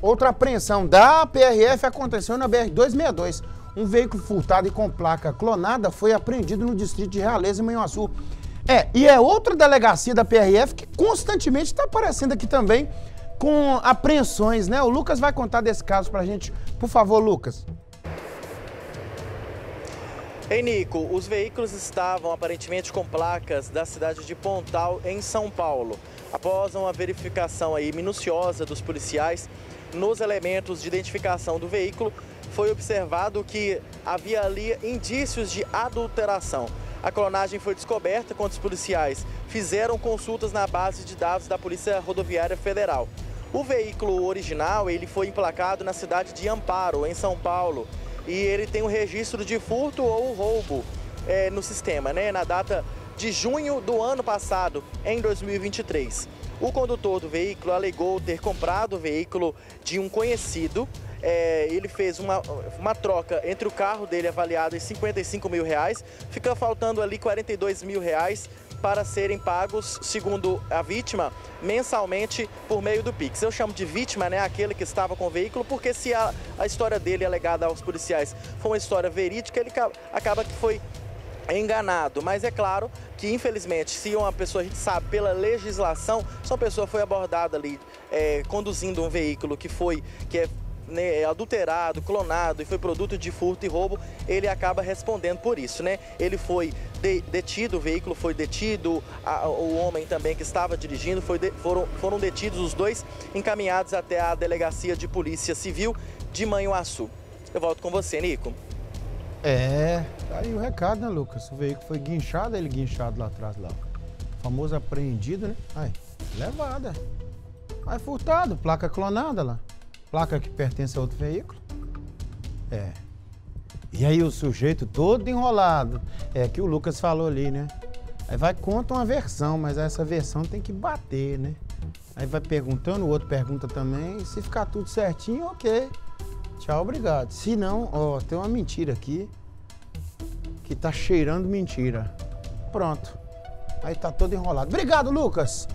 Outra apreensão da PRF aconteceu na BR-262. Um veículo furtado e com placa clonada foi apreendido no distrito de Realeza, em Manhuaçu. É, e é outra delegacia da PRF que constantemente está aparecendo aqui também com apreensões, né? O Lucas vai contar desse caso pra gente. Por favor, Lucas. Ei, Nico, os veículos estavam aparentemente com placas da cidade de Pontal, em São Paulo. Após uma verificação aí minuciosa dos policiais nos elementos de identificação do veículo, foi observado que havia ali indícios de adulteração. A clonagem foi descoberta quando os policiais fizeram consultas na base de dados da Polícia Rodoviária Federal. O veículo original ele foi emplacado na cidade de Amparo, em São Paulo, e ele tem um registro de furto ou roubo é, no sistema, né? Na data de junho do ano passado, em 2023. O condutor do veículo alegou ter comprado o veículo de um conhecido. É, ele fez uma, uma troca entre o carro dele avaliado em 55 mil reais, fica faltando ali 42 mil reais para serem pagos, segundo a vítima, mensalmente por meio do Pix. Eu chamo de vítima, né, aquele que estava com o veículo, porque se a, a história dele alegada aos policiais foi uma história verídica, ele acaba que foi enganado, mas é claro que infelizmente se uma pessoa a gente sabe pela legislação, se uma pessoa foi abordada ali é, conduzindo um veículo que foi que é né, adulterado, clonado e foi produto de furto e roubo, ele acaba respondendo por isso, né? Ele foi de, detido, o veículo foi detido, a, o homem também que estava dirigindo, foi de, foram, foram detidos os dois, encaminhados até a delegacia de polícia civil de Manhuaçu. Eu volto com você, Nico. É, tá aí o recado, né, Lucas? O veículo foi guinchado, ele guinchado lá atrás, lá. O famoso apreendido, né? Aí, levada. Aí furtado, placa clonada lá. Placa que pertence a outro veículo. É. E aí o sujeito todo enrolado. É que o Lucas falou ali, né? Aí vai conta uma versão, mas essa versão tem que bater, né? Aí vai perguntando, o outro pergunta também. Se ficar tudo certinho, ok. Tchau, obrigado. Se não, ó, tem uma mentira aqui que tá cheirando mentira. Pronto. Aí tá todo enrolado. Obrigado, Lucas.